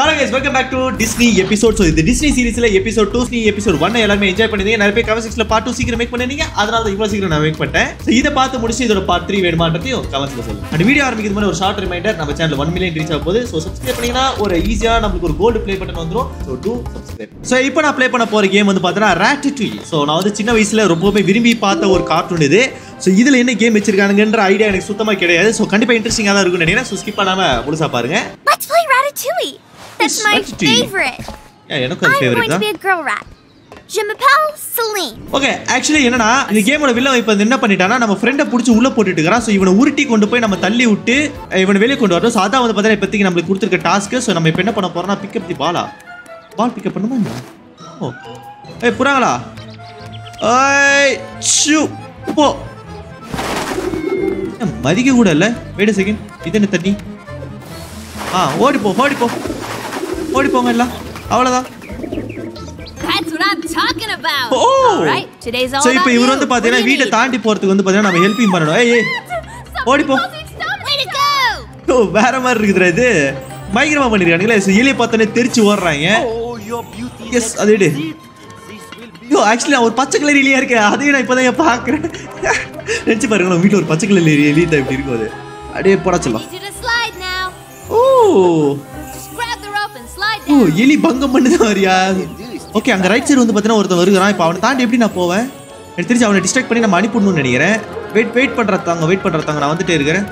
Hello guys welcome back to Disney episode so இது Disney சீரிஸில் episode two ஸ்னி episode one எல்லாமே enjoy பண்ணிருந்தீங்க. நிறைய பேர் கமெண்ட் செக்ஷன்ல பார்ட் டூ சீக்கிரம் மேக் பண்ணிருந்தீங்க. அதனால தான் இவ்வளோ சீக்கிரம் நான் மேக் பண்ணிட்டேன். ஸோ இதை பார்த்து முடிச்சு இதோட பார்ட் த்ரீ வேணுமான்றதையும் கமெண்ட்ஸில் சொல்லுங்க. அண்ட் வீடியோ ஆரம்பிக்கிறது மாதிரி ஒரு ஷார்ட் ரிமைண்டர் நம்ம சேனல் ஒன் மில்லியன் ரீச் ஆக போகுது. ஸோ சப்ஸ்கிரைப் பண்ணிங்கன்னா ஒரு ஈஸியாக நம்மளுக்கு ஒரு கோல்டு ப்ளே பட்டன் வந்துடும் ஸோ டூ சப்ஸ்கிரைப் ஸோ இப்போ நான் ப்ளே பண்ண போகிற கேம் வந்து பார்த்தீங்கன்னா ராட்டிட்யூய் ஸோ நான் வந்து சின்ன வயசில் ரொம்பவே விரும்பி பார்த்த ஒரு கார்ட்டூன் இது. ஸோ இதில் என்ன கேம் வச்சிருக்கானுங்கன்ற ஐடியா எனக்கு சுத்தமாக கிடையாது. ஸோ கண்டிப்பாக இன்ட்ரெஸ்டிங்காக தான் இருக்கும்னு நினைக்கிறேன். ஸோ ஸ்கிப் பண்ணாமல் முழுசாக பாருங்கள் That's my favorite. ஏன், எனக்கும் அது I'm going to be a girl rat. Je m'appelle Celine. Okay actually என்னன்னா இந்த கேமோட வில்ல இப்போ என்ன பண்ணிட்டானா நம்ம ஃப்ரெண்டை பிடிச்சி உள்ள போட்டுட்டு இருக்கிறான். ஸோ இவனை உருட்டி கொண்டு போய் நம்ம தள்ளி விட்டு இவனை வெளியே கொண்டு வரணும். ஸோ அதான் வந்து பார்த்தீங்கன்னா இப்போதைக்கு நம்மளுக்கு கொடுத்துருக்க டாஸ்க்கு ஸோ நம்ம இப்போ என்ன பண்ண போறோம்னா பிக்கப் தி பாலா பால் பிக்கப் பண்ணுமா என்ன? ஓ ஏய் புறாங்களா? ஏய் ஷூ போ. மதிக்க கூட இல்லை. வெயிட் செகண்ட் இது என்ன தண்ணி? ஆ ஓடி போ ஓடி போ ஓடி போங்க எல்லாம். Oh. About. இப்போ இவர். வந்து you வீட்டை? தாண்டி போகிறதுக்கு வந்து பார்த்தீங்கன்னா நம்ம ஹெல்ப்பிங் பண்ணணும். ஏய் ஓடி போ. வேற மாதிரி இருக்குதுடா இது. பயங்கரமா பண்ணிருக்கானுங்களே. எலியை பார்த்தோன்னே தெரிச்சு ஓடுறாங்க. Oh, beauty Yes, அது எடு. ஐயோ ஆக்சுவலி நான் ஒரு பச்சை கலர் எலியா இருக்கேன். அதையும் நான் இப்போதான் பார்க்குறேன்? நினச்சி பாருங்க நம்ம வீட்டில் ஒரு பச்சை கலர் எலி எலி தான் இப்படி இருக்கும் அது. அப்படியே போட சொல்லலாம். ஓ. ஓ. எலி பங்கம் பண்ணுதான் வரியா ஓகே அங்கே ரைட் சைடு வந்து பார்த்தீங்கன்னா ஒருத்தன் வருகிறான். இப்போ அவனை தாண்டி எப்படி நான் போவேன்? எனக்கு தெரிஞ்சு அவனை டிஸ்ட்ராக்ட் பண்ணி நம்ம அனுப்பிடணும்னு நினைக்கிறேன். வெயிட் வெயிட் பண்ணுறதாங்க வெயிட் பண்ணுறதாங்க நான் வந்துட்டே இருக்கிறேன்.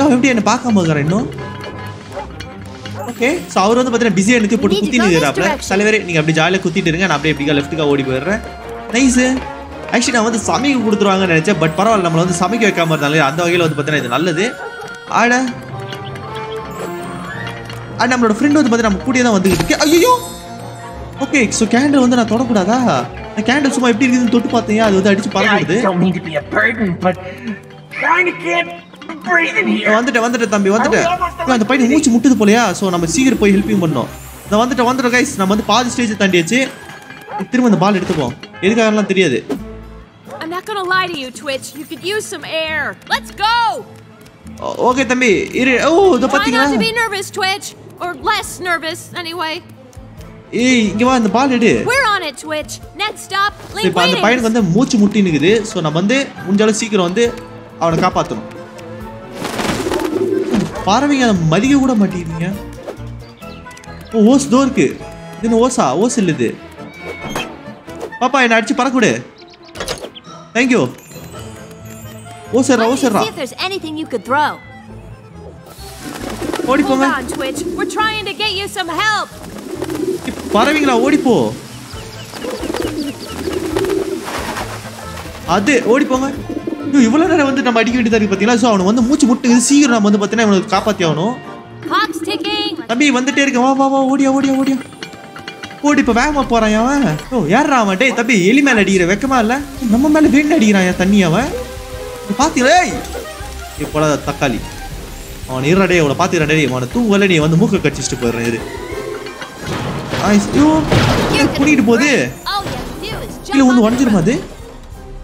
அவன் எப்படி என்ன பார்க்காம இருக்கிறான் இன்னும்? ஓகே ஸோ அவர் வந்து பார்த்தீங்கன்னா பிஸியாக எனக்கு போட்டு குத்தி direction. தலைவரே நீங்கள் அப்படி ஜாலியாக குத்திட்டு இருங்க நான் அப்படியே எப்படிக்கா லெஃப்ட்டுக்காக ஓடி போயிடுறேன். நைஸு ஆக்சுவலி நான் வந்து சமைக்க கொடுத்துருவாங்கன்னு நினச்சேன் பட் பரவாயில்ல நம்மளை வந்து சமைக்க வைக்காம இருந்தாலும் அந்த வகையில் வந்து பார்த்தீங்கன்னா இது நல்லது. ஆட அண்ட் நம்மளோட ஃப்ரெண்ட் வந்து பார்த்தீங்கன்னா நம்ம கூடயே தான் வந்துகிட்டு இருக்கு ஐயோ ஓகே ஸோ கேண்டில் வந்து நான் தொடக்கூடாதா? நான் கேண்டில் சும்மா எப்படி இருக்குதுன்னு தொட்டு பார்த்தேன். அது வந்து அடிச்சு பறக்குது. வந்துட்டேன் வந்துட்டேன் தம்பி வந்துட்டேன். அந்த பையன் மூச்சு முட்டுது போலையா? ஸோ நம்ம சீக்கிரம் போய் ஹெல்ப்பிங் பண்ணோம். நான் வந்துட்டேன் வந்துட்டோம் கைஸ் நம்ம வந்து பாதி ஸ்டேஜ் தாண்டியாச்சு. திரும்ப அந்த பால் எடுத்துப்போம் எதுக்காகலாம் தெரியாது. I'm not gonna lie to you, Twitch. You could use some air. Let's go! Okay தம்பி இரு. ஓ இதை Try not to be பார்த்தீங்கன்னா nervous, Twitch. Or less nervous, anyway. ஏய் இங்கே வா இந்த பால் எடு. We're on it, Twitch. Next stop, so இப்போ அந்த பையனுக்கு Linguini. வந்து மூச்சு முட்டி நிக்குது ஸோ நம்ம வந்து முடிஞ்சாலும் சீக்கிரம் வந்து அவனை காப்பாற்றணும் பறவைங்க அதை மதிக்க கூட மாட்டேங்கிறீங்க. ஓ ஓஸ் தோ இருக்கு இது என்ன ஓசா ஓஸ் இல்லை இது. பாப்பா என்னை அடிச்சு பறக்கூடு தேங்க்யூ ஓசர்ரா Let me ஓசர்ரா see if there's anything you could throw. ஓடி போங்க on, Twitch. We're trying to get you some help. பறவைங்களா ஓடிப்போ. அது ஓடி போங்க இவ்வளவு நேரம் வந்து நம்ம அடிக்க வேண்டியதா இருக்கு பாத்தீங்களா? ஸோ அவனை வந்து மூச்சு முட்டு சீக்கிரம் நம்ம வந்து பார்த்தீங்கன்னா இவனுக்கு காப்பாத்தி ஆகணும். தம்பி வந்துட்டே இருக்க. வா வா வா ஓடியா ஓடியா ஓடியா. ஓடி இப்போ வேகமா போறான் அவன்? ஓ யாரா அவன்? டேய் தம்பி எலி மேல அடிக்கிற வெக்கமா இல்ல? நம்ம மேல வேண்டு அடிக்கிறான் தண்ணி அவன். பாத்தீங்களா? ஏய் இப்போல தக்காளி. அவன் இருடா அவனை பாத்தீங்களா டேய் அவனை தூங்கல நீ வந்து மூக்க கடிச்சிட்டு போயிடுறேன் இரு. கூட்டிட்டு போகுது? கீழே வந்து உடஞ்சிருமா அது?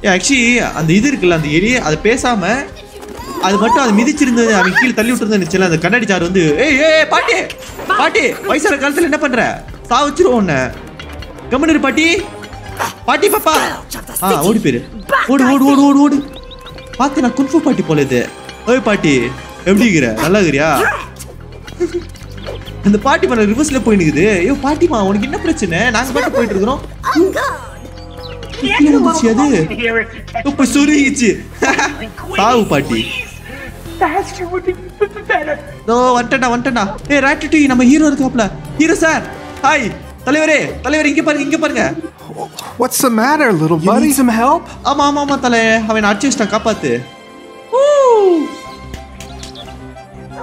ஏ ஆக்சுவலி அந்த இது இருக்குல்ல அந்த எலி அதை பேசாம அது மட்டும் அது மிதிச்சிருந்தது அவன் கீழே தள்ளி விட்டுருந்துச்சுல அந்த கண்ணாடி சார் வந்து ஏய் ஏய் பாட்டி பாட்டி வயசான காலத்துல என்ன பண்ற? சாவச்சிரும் உன்னை. கம்மனு பாட்டி. பாட்டி பாப்பா. ஆ ஓடி போயிரு. ஓடு ஓடு ஓடு ஓடு ஓடு. பார்த்து நான் குன்ஃபு பாட்டி போல இது. ஓய் பாட்டி. எப்படி இருக்கிற நல்லா இருக்கிறியா அந்த பாட்டி மேல ரிவர்ஸ்ல போய் நிக்குது ஐயோ பாட்டிமா உனக்கு என்ன பிரச்சனை? நாங்க பாட்டு போயிட்டு இருக்கிறோம் அது இப்ப சுருகிச்சு சாவு பாட்டி. ஓ வந்துட்டா வந்துட்டா ஏ ராட்டிட்டி நம்ம ஹீரோ இருக்காப்ல. ஹீரோ சார் ஹாய் தலைவரே தலைவர் இங்க பாருங்க இங்க பாருங்க. What's the matter, little You buddy? need some help? ஆமா ஆமா ஆமா தலை. அவன் அடிச்சு வச்சிட்டான் காப்பாத்து.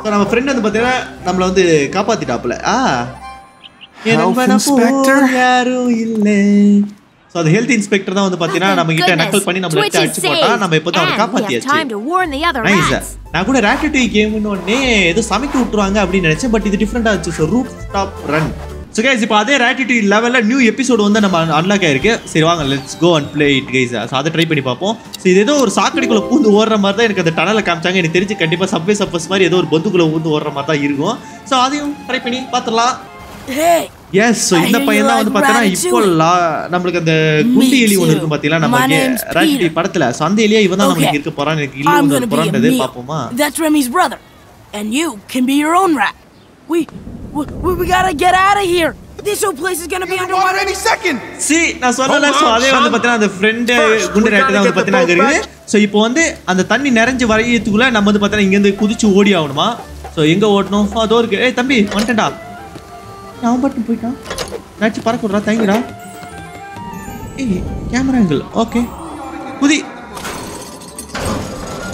So, நம்ம ஃப்ரெண்ட் வந்து பாத்தீங்கன்னா நம்மள வந்து காப்பாத்திட்டாப்ல ஆ? யாரும் இல்லை. ஸோ அது ஹெல்த் இன்ஸ்பெக்டர் தான் வந்து பாத்தீங்கன்னா நம்ம கிட்ட நக்கல் பண்ணி நம்மள எடுத்து அடிச்சு போட்டா. நம்ம இப்போ அவனை காப்பாத்தியாச்சு நைஸ் rats. நான் கூட ரேட்டடி கேம்னு உடனே ஏதோ சமைக்க விட்டுருவாங்க அப்படின்னு நினைச்சேன். பட் இது டிஃப்ரெண்டா இருந்துச்சு. So route top run so guys இப்போ அதே ரேட்டிடி லெவலில் நியூ எபிசோடு வந்து நம்ம அன்லாக் ஆயிருக்கு சரி வாங்க let's go and play it guys so அதை ட்ரை பண்ணி பார்ப்போம் ஸோ இது ஏதோ ஒரு சாக்கடைக்குள்ள பூந்து ஓடுற மாதிரி தான் எனக்கு அந்த டனலை காமிச்சாங்க எனக்கு தெரிஞ்சு கண்டிப்பாக சப்வே சப்பஸ் மாதிரி ஏதோ ஒரு பொந்துக்குள்ள பூந்து ஓடுற மாதிரி தான் இருக்கும் ஸோ அதையும் ட்ரை பண்ணி பார்த்துடலாம் எஸ் ஸோ இந்த பையன் தான் வந்து like பார்த்தீங்கன்னா இப்போ நம்மளுக்கு அந்த குண்டு எலி ஒன்று. இருக்கும் பார்த்தீங்களா நம்ம. படத்துல ஸோ அந்த எலியா இவன் தான். நமக்கு இருக்க போறான் எனக்கு இல்லை be போறான்றது. பார்ப்போமா That's Remy's brother. And you can be your own rat. We, we, we, we gotta get out of here. This whole place is gonna be Be underwater. underwater. any second. சி நான் சொல்லல Hold so on, அதே வந்து son. பார்த்தீங்கன்னா அந்த friend First, குண்டு we rate தான் gotta வந்து get the பார்த்தீங்கன்னா அங்கே boat இருக்குது ஸோ இப்போ வந்து அந்த தண்ணி நிறைஞ்சு வரையத்துக்குள்ள நம்ம வந்து பார்த்தீங்கன்னா இங்கேருந்து குதிச்சு ஓடி ஆகணுமா? ஸோ எங்கே ஓட்டணும்? ஆ, அதோ இருக்கு. ஏய் தம்பி வந்துட்டேன்டா அவன் பாட்டு போயிட்டான். நாச்சு பறக்க விட்றா தேங்கிடா ஏய் கேமரா ஆங்கிள் ஓகே குதி.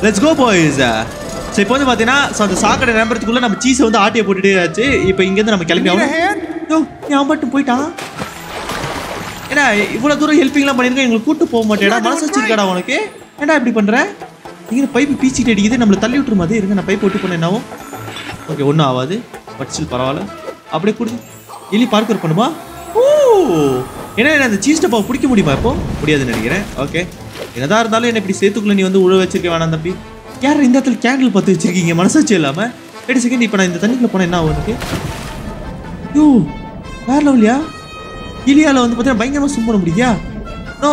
லெட்ஸ் கோ பாய்ஸ் ஸோ இப்போ வந்து பார்த்தீங்கன்னா ஸோ அந்த சாக்கடை நம்புறதுக்குள்ள நம்ம சீஸை வந்து ஆட்டியை போட்டுட்டே ஆச்சு. இப்போ இங்கேருந்து நம்ம கிளம்பி? யோ அவன் மட்டும் போயிட்டான் ஏடா இவ்வளோ தூரம் ஹெல்ப்பிங்லாம் பண்ணியிருக்கேன் எங்களுக்கு கூட்டு போக மாட்டேடா மனசு வச்சிருக்காடா உனக்கு? ஏன்டா இப்படி பண்ணுற இங்கே பைப்பு பீச்சிட்டு அடிக்குது. நம்மளை தள்ளி விட்டுருமா அது இருங்க நான் பைப் ஒட்டி போனேன் என்னாவும் ஓகே ஒன்றும் ஆகாது. பட் ஸ்டில் பரவாயில்ல. அப்படியே குடி எலி பார்க்கர் பண்ணுமா? ஓ! ஏன்னா அந்த சீஸ் டப்பாவை பிடிக்க முடியுமா இப்போ? முடியாதுன்னு நினைக்கிறேன். ஓகே என்னதான் இருந்தாலும் என்ன இப்படி சேத்துக்குள்ள நீ வந்து உழ வச்சிருக்க வேணாம் தம்பி. யார் இந்த இடத்துல கேண்டில் பார்த்து வச்சிருக்கீங்க? மனசாச்சு இல்லாமல் ரெண்டு செகண்ட் இப்போ நான் இந்த தண்ணிக்குள்ளே போனேன் என்ன ஆகும் எனக்கு? யோ வேற லெவலியா? இலியாவில் வந்து பார்த்தீங்கன்னா பயங்கரமாக சும் பண்ண முடியுதா நோ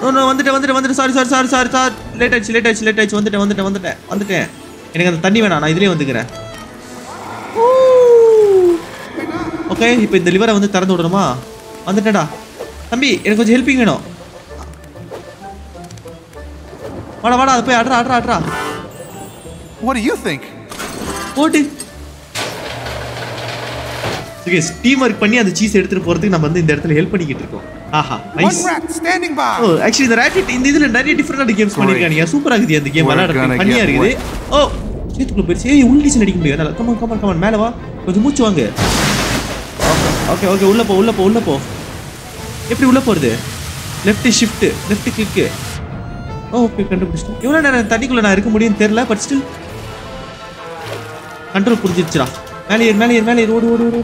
நோ நோ வந்துட்டேன் வந்துட்டு வந்துட்டு sorry sorry sorry sorry sir late ஆயிடுச்சு லேட் ஆயிடுச்சு லேட் ஆயிடுச்சு. வந்துட்டேன் வந்துட்டேன் வந்துட்டேன். வந்துட்டேன். எனக்கு அந்த தண்ணி வேணாம் நான் இதுலேயே வந்துக்கிறேன். ஓகே இப்போ இந்த லிவரை வந்து திறந்து விடணுமா? வந்துட்டேடா தம்பி எனக்கு கொஞ்சம் ஹெல்ப்பிங் வேணும். வாடா வாடா அது போய் ஆடுறா ஆடுறா ஆடுறா What do you think? போட்டு. ஓகே டீம் ஒர்க் பண்ணி அந்த சீஸ் எடுத்துட்டு போறதுக்கு நம்ம வந்து இந்த இடத்துல ஹெல்ப் பண்ணிக்கிட்டு இருக்கோம். ஆஹா நைஸ். ஓ ஆக்சுவலி இந்த ரேட்டிட் இந்த இதுல நிறைய டிஃபரெண்டான கேம்ஸ் பண்ணிருக்காங்க சூப்பரா இருக்குது அந்த கேம் gonna பண்ணியா இருக்குது. ஓ சேத்துக்குள்ள போயிடுச்சு ஏய் உள்ள டீசல் அடிக்க முடியாது. நல்லா கமன் கமன் கமன் மேல வா. கொஞ்சம் மூச்சு வாங்க. ஓகே ஓகே உள்ள போ உள்ள போ உள்ள போ. எப்படி உள்ள போறது? Left shift left click Oh, okay கண்டுபிடிச்சிட்டேன். எவ்வளவு நேரம் தண்ணிக்குள்ளே நான் இருக்க முடியும்னு தெரில பட் ஸ்டில் கண்ட்ரோல் புரிஞ்சிருச்சுடா மேலே ஏறு மேலே ஏறு மேலே ஏறு ஓடு ஓடு ஓடு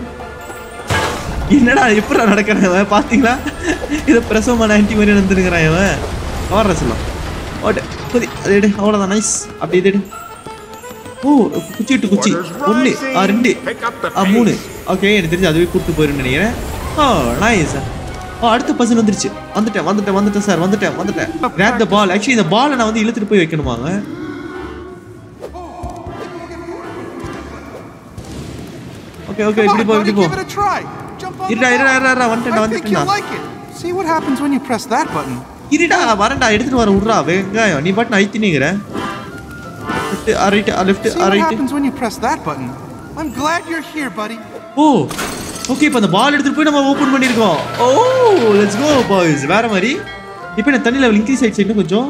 என்னடா எப்படா நடக்கிறேன் இவன்? பார்த்தீங்களா இதை பிரசவமான ஆன்டி மாதிரி நடந்துருக்கிறான் இவன். வர்ற சொல்லலாம் ஓட்டு குதி. அது எடு அவ்வளோதான் நைஸ் அப்படி இது எடு. ஓ குச்சி விட்டு குச்சி. ஒன்று ஆ ரெண்டு. ஆ மூணு. ஓகே எனக்கு தெரிஞ்சு அதுவே கூப்பிட்டு போயிருன்னு நினைக்கிறேன். ஓ நைஸ் ஓ அடுத்த பர்சன் வந்துருச்சு. வந்துட்டேன் வந்துட்டேன் வந்துட்டேன் சார் வந்துட்டேன் வந்துட்டேன் கிராப் த பால் ஆக்சுவலி இந்த பாலை நான் வந்து இழுத்துட்டு போய் வைக்கணுமாங்க ஓகே ஓகே இப்படி போ இப்படி போ இருடா இருடா. இருடா like it. See what happens when you press that button. இருடா வரேன்டா எடுத்துட்டு வர விட்றா வெங்காயம் நீ பாட்டு ஐத்தி நீங்கிற left right left right happens when you press that button. I'm glad you're here, buddy. Oh okay இப்போ அந்த பால் எடுத்துட்டு போய் நம்ம ஓபன் பண்ணிருக்கோம். ஓ லெட்ஸ் கோ பாய்ஸ் வேற மாதிரி. இப்போ நான் தண்ணி லெவல் இன்க்ரீஸ் ஆயிடுச்சு இன்னும் கொஞ்சம்.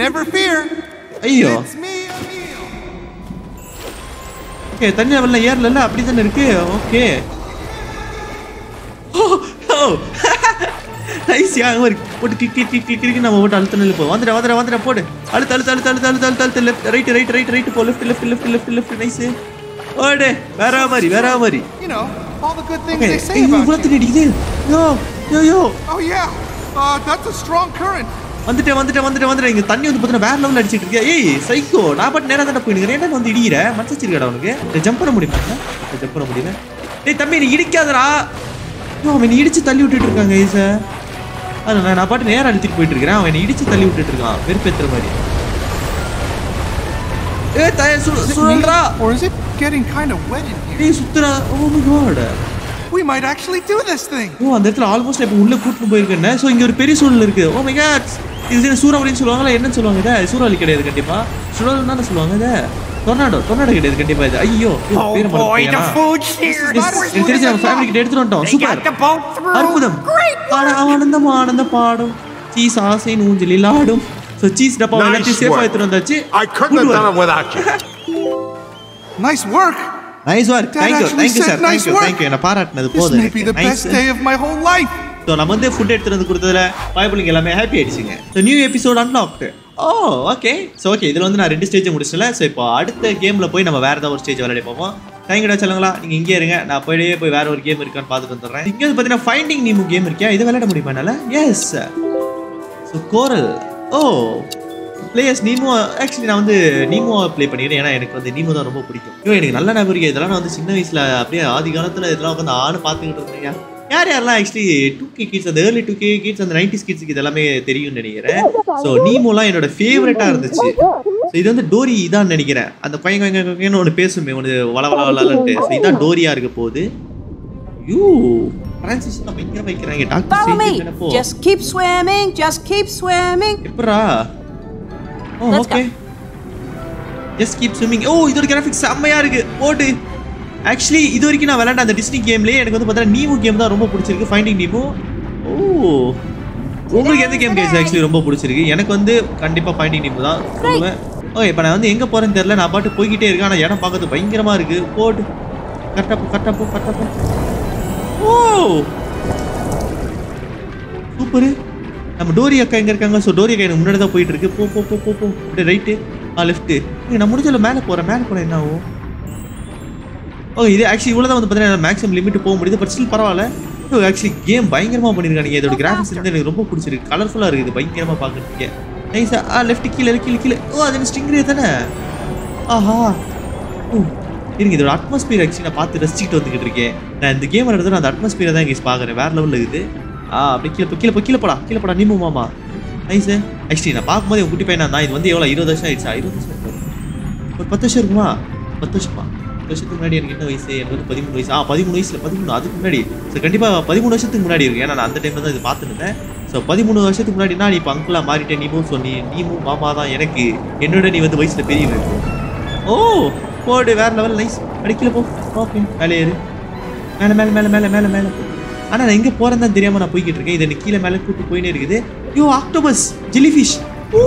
Never fear. ஐயோ. ஓகே தண்ணி லெவல்ல ஏறல அப்படி தானே இருக்கு ஓகே நைஸ் யா ஒரு போட்டு கிக் கிக் கிக் கிக் நம்ம போட்டு அழுத்த நில்லு போ. வந்துட வந்துட வந்துட போடு. அழுத்த அழுத்த அழுத்த அழுத்த அழுத்த அழுத்த அழுத்த left right right right right போ. Left left left left left nice ஓடு வேற மாதிரி வேற மாதிரி. You know, all the good things okay they say இவ்வளோ about you. அடிக்குது. யோ யோ யோ. Oh, yeah. Uh, that's a strong current. வந்துட்டேன் வந்துட்டேன் வந்துட்டேன் வந்துட்டேன். இங்க தண்ணி வந்து பார்த்தீங்கன்னா வேற லெவலில் அடிச்சிட்டு இருக்கியா ஏய் சைக்கோ நான் பாட்டு நேரா தானே போயினுக்கிறேன் ஏன்டா வந்து இடிக்கிற மனசிச்சிருக்கடா உனக்கு. ஜம்ப் பண்ண முடியுமா? ஜம்ப் பண்ண முடியல டேய் தம்பி நீ இடிக்காதடா. ஐயோ அவன் இடிச்சு தள்ளி விட்டுட்டு இருக்காங்க ஈச அது நான் நான் பாட்டு நேரா அழுத்திட்டு போயிட்டு இருக்கிறேன். அவன் இடிச்சு தள்ளி விட்டுட்டு இருக்கான். வெறுப்பேத்துற மாதிரி. ஏ தய சுழல்றா. Getting kind of wet in here? டேய் சுத்துறா ஓ my god We might actually do this thing. Oh அந்த இடத்துல ஆல்மோஸ்ட் இப்போ உள்ள கூட்டிட்டு போயிருக்கேன் ஸோ இங்க ஒரு பெரிய சூழல் இருக்கு. ஓ மை காட் இது என்ன சூறாவளின்னு சொல்லுவாங்களா என்னன்னு சொல்லுவாங்க இதை? சூறாவளி கிடையாது கண்டிப்பா. சுழல் தானே சொல்லுவாங்க இதை? டொர்னாடோ டொர்னாடோ கிடையாது கண்டிப்பா இது. ஐயோ Oh பேரை எனக்கு தெரிஞ்சு நம்ம ஃபேமிலி கிட்ட எடுத்துட்டு வந்துட்டோம். சூப்பர். அற்புதம். ஆனா ஆனந்தம் ஆனந்த பாடும். சீஸ் ஆசை நூஞ்சலில் ஆடும் ஸோ சீஸ் டப்பா எல்லாத்தையும் சேஃபாக work. எடுத்துட்டு வந்தாச்சு. Nice work. Nice work thank you actually thank you said sir nice thank you work. Thank you என்ன பாராட்டினது This போதும் the எனக்கு best nice day of my whole life. So நம்ம வந்து ஃபுட் எடுத்துட்டு வந்து கொடுத்ததுல பயபிளிங்க எல்லாமே ஹாப்பி ஆயிடுச்சுங்க. So new episode unlocked oh okay so okay இதில் வந்து நான் ரெண்டு ஸ்டேஜ் முடிச்சல ஸோ இப்போ அடுத்த கேமில் போய் நம்ம வேறு ஏதாவது ஒரு ஸ்டேஜ் விளையாடி போவோம். தேங்க்யூடா சொல்லுங்களா. நீங்கள் இங்கே இருங்க. நான் போயிட்டே போய் வேற ஒரு கேம் இருக்கான்னு பார்த்துட்டு வந்துடுறேன். இங்கே வந்து பார்த்தீங்கன்னா ஃபைண்டிங் நியூ கேம் இருக்கியா இதை விளையாட முடியுமா என்னால்? Yes so coral oh players Nemo actually நான் வந்து நீமோ ப்ளே பண்ணிக்கிறேன். ஏன்னா எனக்கு வந்து நீமோ தான் ரொம்ப பிடிக்கும். ஐயோ எனக்கு நல்ல இருக்கு. இதெல்லாம் நான் வந்து சின்ன வயசுல அப்படியே ஆதி காலத்துல இதெல்லாம் உட்காந்து ஆணு பார்த்துக்கிட்டு இருந்தேன் யார் யாரெல்லாம் ஆக்சுவலி டூ கே கிட்ஸ் அந்த ஏர்லி டூ கே கிட்ஸ் அந்த நைன்டிஸ் கிட்ஸுக்கு இது எல்லாமே தெரியும்னு நினைக்கிறேன். ஸோ நீமோலாம் என்னோட ஃபேவரட்டாக இருந்துச்சு. ஸோ இது வந்து டோரி இதான் நினைக்கிறேன். அந்த கொயங்க கொயங்கன்னு ஒன்று பேசுமே ஒன்று வள வள வளன்ட்டு. ஸோ இதான் டோரியா இருக்க போகுது. யூ டிரான்சிஷன் பயங்கர வைக்கிறாங்க. Doctor Follow okay just keep swimming oh இதோட கிராஃபிக்ஸ் செம்மையா இருக்கு. போட்டு ஆக்சுவலி இது வரைக்கும் நான் விளையாண்ட அந்த டிஸ்னி கேம்லயே எனக்கு வந்து பார்த்தா நீமு கேம் தான் ரொம்ப பிடிச்சிருக்கு. ஃபைண்டிங் நீமு ஓ உங்களுக்கு எந்த கேம் கேஸ் ஆக்சுவலி ரொம்ப பிடிச்சிருக்கு? எனக்கு வந்து கண்டிப்பா ஃபைண்டிங் நீமு தான் சொல்லுவேன். ஓகே இப்போ நான் வந்து எங்க போறேன்னு தெரியல. நான் பாட்டு போய்கிட்டே இருக்கேன். ஆனால் இடம் பார்க்கறது பயங்கரமா இருக்கு. போட்டு கரெக்டாக போ கரெக்டாக போ கரெக்டாக போ ஓ சூப்பரு நம்ம டோரி அக்கா எங்க இருக்காங்க? ஸோ டோரி அக்கா எனக்கு முன்னாடி தான் போயிட்டு இருக்கு போ போ போ போ போ. அப்படியே ரைட்டு ஆ லெஃப்ட்டு நான் முடிஞ்சல மேலே போகிறேன் மேலே போகிறேன் என்ன ஆகும்? ஓ இது ஆக்சுவலி இவ்வளோ தான் வந்து பார்த்தீங்கன்னா மேக்ஸிமம் லிமிட் போக முடியுது பட் ஸ்டில் பரவாயில்ல. ஆக்சுவலி கேம் பயங்கரமாக பண்ணியிருக்காங்க இதோட கிராஃபிக்ஸ் வந்து எனக்கு ரொம்ப பிடிச்சிருக்கு. கலர்ஃபுல்லாக இருக்குது பயங்கரமாக பார்க்குறதுக்கு. நைஸா ஆ லெஃப்ட் கீழே கீழே கீழே. ஓ அது ஸ்டிங்ரே தானே? ஆஹா. ஓ இருங்க இதோட அட்மாஸ்பியர் ஆக்சுவலி நான் பார்த்து ரசிச்சுட்டு வந்துக்கிட்டு இருக்கேன். நான் இந்த கேம் விளையாடுறது அந்த அட்மாஸ்பியரை தான் இங்கே பார்க்குறேன். வேற லெவலில் இருக்குது. ஆ அப்படியே கீழே போ கீழே போ கீழே போடா கீழே போடா நீமு மாமா நைஸு ஆக்சுவலி நான் பார்க்கும்போது என் குட்டி பையனா? தான் இது வந்து எவ்வளோ இருபது வருஷம் ஆயிடுச்சா? இருபது வருஷம் ஒரு பத்து வருஷம் இருக்குமா? பத்து வருஷமா? பத்து வருஷத்துக்கு முன்னாடி எனக்கு என்ன வயசு? எனக்கு வந்து பதிமூணு வயசு. ஆ பதிமூணு வயசுல பதிமூணு அதுக்கு முன்னாடி. ஸோ கண்டிப்பாக பதிமூணு வருஷத்துக்கு முன்னாடி இருக்கு. ஏன்னா நான் அந்த டைமில் தான் இது பார்த்துருந்தேன் ஸோ பதிமூணு வருஷத்துக்கு முன்னாடி நான் இப்போ அங்கிளாக மாறிட்டேன். நீமும் சொன்னி நீமும் மாமா தான் எனக்கு. என்னோட நீ வந்து வயசில் பெரியவன் ஓ போடு வேற லெவல் நைஸ் அடிக்கல போ. ஓகே மேலே ஏறு. மேலே மேலே மேலே மேலே மேலே மேலே. ஆனால் நான் எங்கே போகிறேன்னு தான் தெரியாமல் நான் போய்கிட்டு இருக்கேன். இதை கீழே மேலே கூட்டு போயினே இருக்குது. Yo octopus jellyfish oh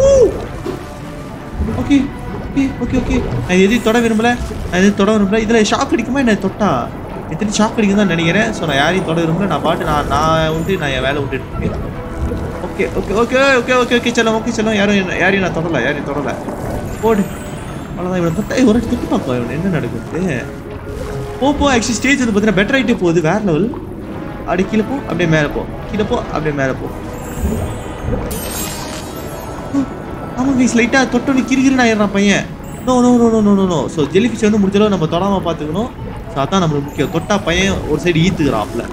okay okay okay okay நான் எதையும் தொட விரும்பல. நான் எதையும் தொட விரும்பல. இதில் ஷாக் அடிக்குமா? என்ன தொட்டா? எத்தனை ஷாக் அடிக்கும் தான் நினைக்கிறேன். ஸோ நான் யாரையும் தொட விரும்பல. நான் பாட்டு நான் நான் வந்து நான் என் வேலை விட்டுட்டு இருக்கேன். Okay okay okay okay okay okay செல்லம் ஓகே செல்லம். யாரும் யாரையும் நான் தொடலை யாரையும் தொடலை. போடு. அவ்வளோதான் இவனை தொட்ட ஒரு வாட்டி தொட்டு பார்ப்போம். இவன் என்ன நடக்குது? போ போ. ஆக்சுவலி ஸ்டேஜ் வந்து பார்த்தீங்கன்னா பெட்டர் ஆகிட்டே போகுது. வேற லெவல் அப்படி கீழே போ அப்படியே மேலே போ. கீழே போ அப்படியே மேலே போ. ஆமாம் கைஸ் லைட்டாக தொட்டோன்னு கிரிகிரின்னு ஆயிடுறான் பையன். No no no no no no so jellyfish வந்து முடிஞ்சளவு நம்ம தொடாமல் பார்த்துக்கணும். ஸோ அதான் நம்மளுக்கு முக்கியம். தொட்டா பையன் ஒரு சைடு ஈத்துக்கிறாப்ல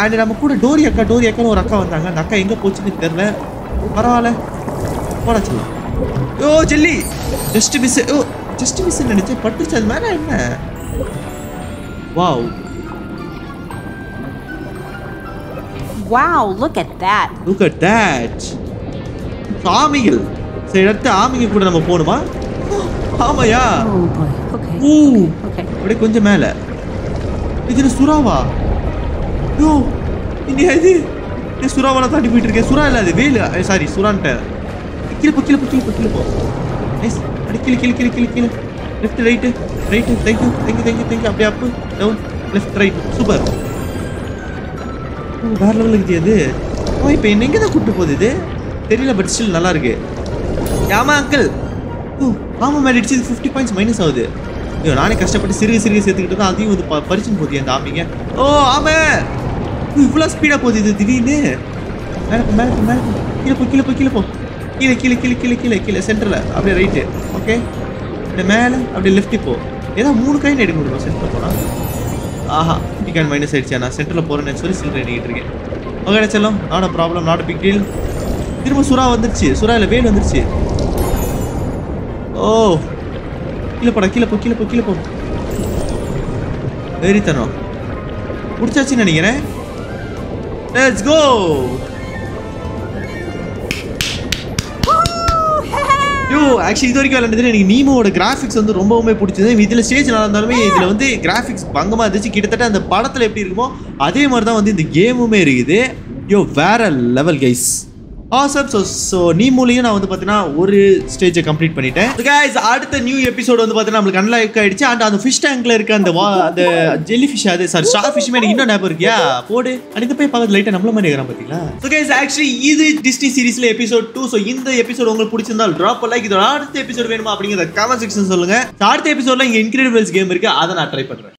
அண்ட் நம்ம கூட டோரி அக்கா டோரி அக்கான்னு ஒரு அக்கா வந்தாங்க. அந்த அக்கா எங்கே போச்சுன்னு தெரில பரவாயில்ல. போடா சொல்லலாம் ஓ jelly. Just miss oh just miss நினைச்சேன். பட்டுச்சு அது மேலே என்ன? Wow Wow, look at that. Look at that ஆமைகள். சரி அடுத்து ஆமைங்க கூட நம்ம போகணுமா ஆமையா? Oh. ஊ Okay. அப்படியே கொஞ்சம் மேலே. இது சுறாவா? யோ இங்க இது இது சுறாவால தாண்டி போயிட்டு இருக்கேன் சுறா இல்ல அது வேலு. சாரி சுறான்ட்ட. கீழே போ கீழே போ கீழே போ கீழே போ. நைஸ் அடி கீழே கீழே கீழே கீழே கீழே. Left right right thank you thank you thank you thank you அப்படியே up down left right super வேற லெவலுக்கு இருக்குது ஓ இப்போ என்ன எங்கே தான் கூப்பிட்டு போகுது இது? தெரியல பட் ஸ்டில் நல்லா இருக்கு. ஆமா அங்கிள் ஓ ஆமாம் மேலே அடிச்சு ஃபிஃப்டி பாயிண்ட்ஸ் மைனஸ் ஆகுது. ஐயோ நானே கஷ்டப்பட்டு சிறுக சிறுக சேர்த்துக்கிட்டு தான் அதையும் வந்து ப- பறிச்சுன்னு போகுது அந்த ஆமிங்க ஓ ஆமே. இவ்வளோ ஸ்பீடாக போகுது இது திடீர்னு. மேலே போ மேலே போ மேலே போ கீழே போ கீழே போ. கீழே போ கீழே கீழே கீழே கீழே கீழே கீழே சென்டரில் அப்படியே ரைட்டு ஓகே அப்படியே மேலே அப்படியே லெஃப்ட்டு போ. ஏதோ மூணு காயின் எடுக்க முடியுமா சென்டர் போனால் ஆஹா பிகான் மைனஸ் ஆயிடுச்சு நான் சென்டரில் போகிறேன்னு சொல்லி சில்லர் எண்ணிக்கிட்டு இருக்கேன். ஓகே செல்லம் not problem not big deal திரும்ப சுறா வந்துருச்சு. சுறா இல்லை வேல் வந்துருச்சு. ஓ கீழே போடா கீழே போ கீழே போ கீழே போ. வெறித்தனம். முடிச்சாச்சுன்னு நினைக்கிறேன். லெட்ஸ் கோ யோ ஆக்சுவலி இது வரைக்கும் விளையாண்டதுல எனக்கு நீமோட கிராஃபிக்ஸ் வந்து ரொம்பவுமே பிடிச்சது. இதில் ஸ்டேஜ் நல்லா இருந்தாலுமே இதில் வந்து கிராஃபிக்ஸ் பங்கமாக இருந்துச்சு. கிட்டத்தட்ட அந்த படத்தில் எப்படி இருக்குமோ அதே மாதிரி தான் வந்து இந்த கேமுமே இருக்குது. யோ வேற level guys awesome so so நீமூலையும் நான் வந்து பார்த்தீங்கன்னா ஒரு ஸ்டேஜை கம்ப்ளீட் பண்ணிட்டேன். கைஸ் அடுத்த நியூ எபிசோட் வந்து பார்த்தீங்கன்னா நம்மளுக்கு அன்லாக் ஆயிடுச்சு. அண்ட் அந்த ஃபிஷ் டேங்க்ல இருக்க அந்த வா அந்த ஜெல்லி ஃபிஷ் அது சாரி ஸ்டார் ஃபிஷ்மே எனக்கு இன்னும் ஞாபகம் இருக்கியா போடு. அடுத்து போய் பார்க்கறது லைட்டாக நம்மள மாதிரி இருக்கிறான் பார்த்தீங்களா ஸோ கைஸ் ஆக்சுவலி இது டிஸ்னி சீரிஸ்ல எபிசோட் டூ ஸோ இந்த எபிசோட் உங்களுக்கு பிடிச்சிருந்தால் ட்ராப் லைக் இதோட அடுத்த எபிசோட் வேணுமா அப்படிங்கிறத கமெண்ட் செக்ஷன் சொல்லுங்க. அடுத்த எபிசோட்ல இங்க இன்கிரெடிபிள்ஸ் கேம் இருக்கு. அதை நான் ட்ரை பண்றேன்.